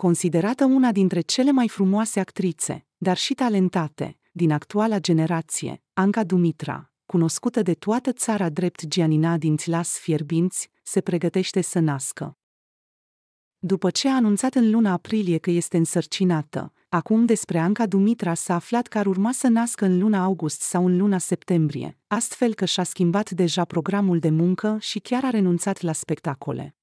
considerată una dintre cele mai frumoase actrițe, dar și talentate, din actuala generație, Anca Dumitra, cunoscută de toată țara drept Gianina din Tlas Fierbinți, se pregătește să nască. După ce a anunțat în luna aprilie că este însărcinată, acum despre Anca Dumitra s-a aflat că ar urma să nască în luna august sau în luna septembrie, astfel că și-a schimbat deja programul de muncă și chiar a renunțat la spectacole.